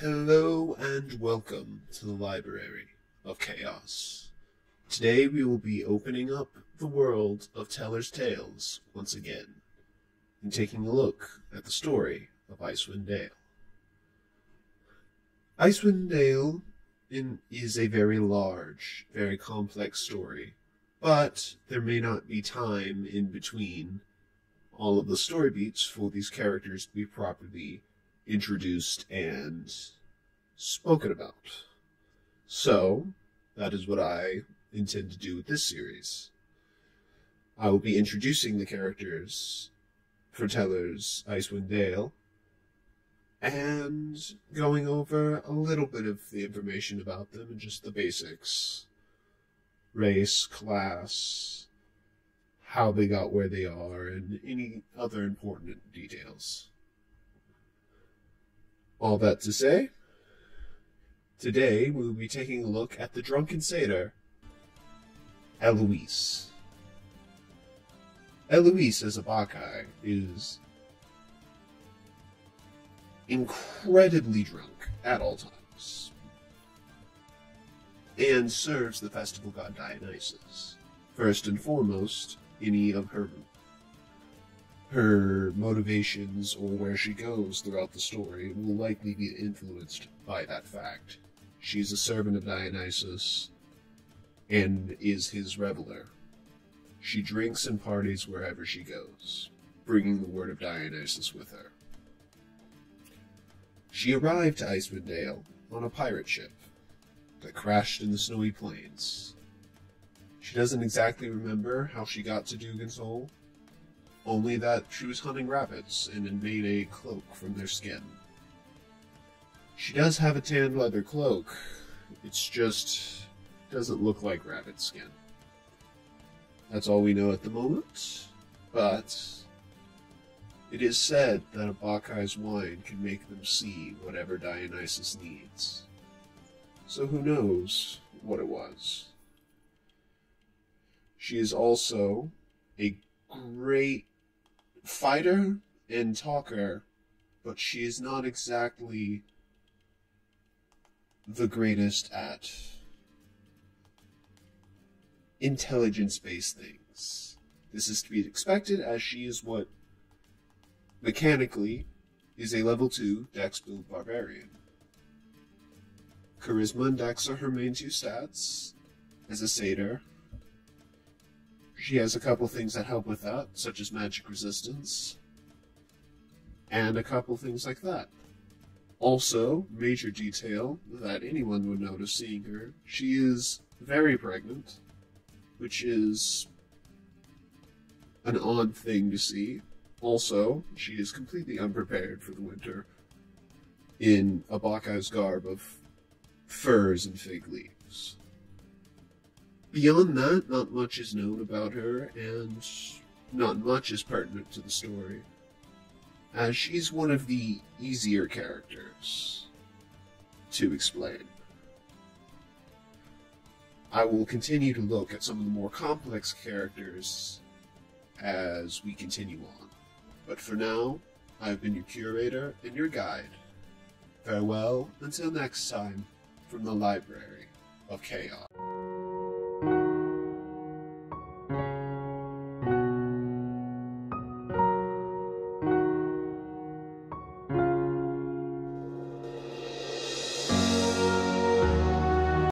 Hello and welcome to the Library of Chaos. Today we will be opening up the world of Teller's Tales once again and taking a look at the story of Icewind Dale. Icewind Dale in, is a very large, very complex story, but there may not be time in between all of the story beats for these characters to be properly introduced and spoken about. So, that is what I intend to do with this series. I will be introducing the characters for Teller's Icewind Dale and going over a little bit of the information about them and just the basics race, class, how they got where they are, and any other important details. All that to say, today we will be taking a look at the drunken satyr, Eloise. Eloise as a Bacchae is incredibly drunk at all times and serves the festival god Dionysus. First and foremost, any of her her motivations or where she goes throughout the story will likely be influenced by that fact. She's a servant of Dionysus and is his reveler. She drinks and parties wherever she goes, bringing the word of Dionysus with her. She arrived to Icewind Dale on a pirate ship that crashed in the snowy plains. She doesn't exactly remember how she got to Dougan's Hole, only that she was hunting rabbits and had made a cloak from their skin. She does have a tanned leather cloak, it's just doesn't look like rabbit skin. That's all we know at the moment, but it is said that a Bacchae's wine can make them see whatever Dionysus needs. So who knows what it was. She is also a great fighter and talker, but she is not exactly the greatest at intelligence based things. This is to be expected as she is what mechanically is a level 2 dex build barbarian. Charisma and dex are her main two stats. As a satyr, she has a couple things that help with that, such as magic resistance, and a couple things like that. Also, major detail that anyone would notice seeing her, she is very pregnant, which is an odd thing to see. Also, she is completely unprepared for the winter in a Bacchae's garb of furs and fig leaves. Beyond that, not much is known about her, and not much is pertinent to the story, as she's one of the easier characters to explain. I will continue to look at some of the more complex characters as we continue on. But for now, I've been your curator and your guide. Farewell until next time from the Library of Chaos.